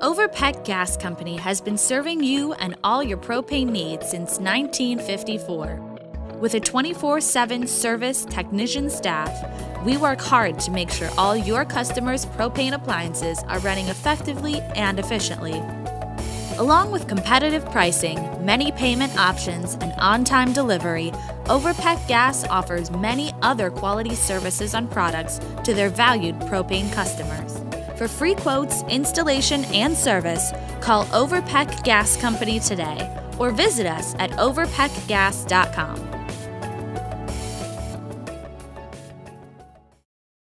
Overpeck Gas Company has been serving you and all your propane needs since 1954. With a 24 7 service technician staff, we work hard to make sure all your customers' propane appliances are running effectively and efficiently. Along with competitive pricing, many payment options, and on time delivery, Overpeck Gas offers many other quality services and products to their valued propane customers. For free quotes, installation, and service, call Overpeck Gas Company today or visit us at overpeckgas.com.